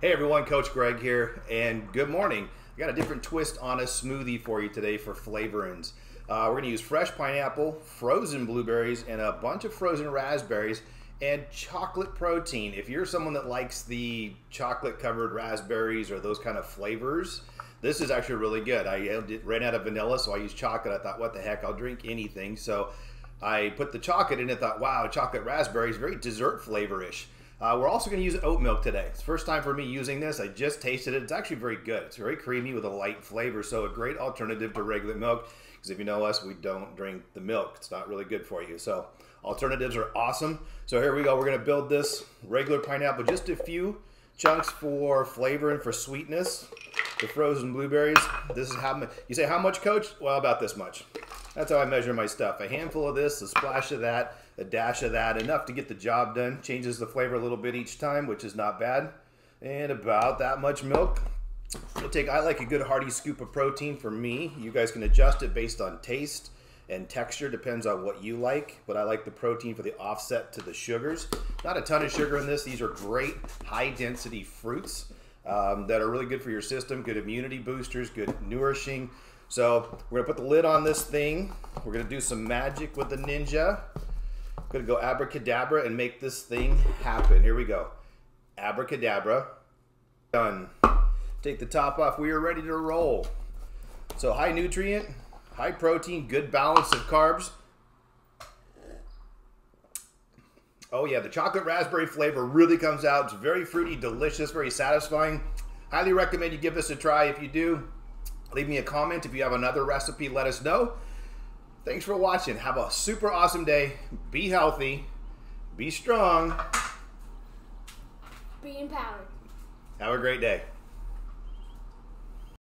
Hey everyone, Coach Greg here, and good morning. I got a different twist on a smoothie for you today for flavorings. Uh, we're going to use fresh pineapple, frozen blueberries, and a bunch of frozen raspberries, and chocolate protein. If you're someone that likes the chocolate covered raspberries or those kind of flavors, this is actually really good. I ran out of vanilla, so I used chocolate. I thought, what the heck, I'll drink anything. So I put the chocolate in and thought, wow, chocolate raspberries, very dessert flavorish. Uh, we're also going to use oat milk today. It's first time for me using this. I just tasted it. It's actually very good. It's very creamy with a light flavor, so a great alternative to regular milk. Because if you know us, we don't drink the milk. It's not really good for you. So alternatives are awesome. So here we go. We're going to build this regular pineapple. Just a few chunks for flavor and for sweetness. The frozen blueberries. This is how much. You say how much, Coach? Well, about this much. That's how I measure my stuff. A handful of this, a splash of that, a dash of that, enough to get the job done. Changes the flavor a little bit each time, which is not bad. And about that much milk. We'll take, I like a good hearty scoop of protein for me. You guys can adjust it based on taste and texture, depends on what you like. But I like the protein for the offset to the sugars. Not a ton of sugar in this. These are great high density fruits um, that are really good for your system, good immunity boosters, good nourishing. So we're gonna put the lid on this thing. We're gonna do some magic with the Ninja. Gonna go abracadabra and make this thing happen. Here we go. Abracadabra. Done. Take the top off. We are ready to roll. So high nutrient, high protein, good balance of carbs. Oh yeah, the chocolate raspberry flavor really comes out. It's very fruity, delicious, very satisfying. Highly recommend you give this a try if you do. Leave me a comment. If you have another recipe, let us know. Thanks for watching. Have a super awesome day. Be healthy. Be strong. Be empowered. Have a great day.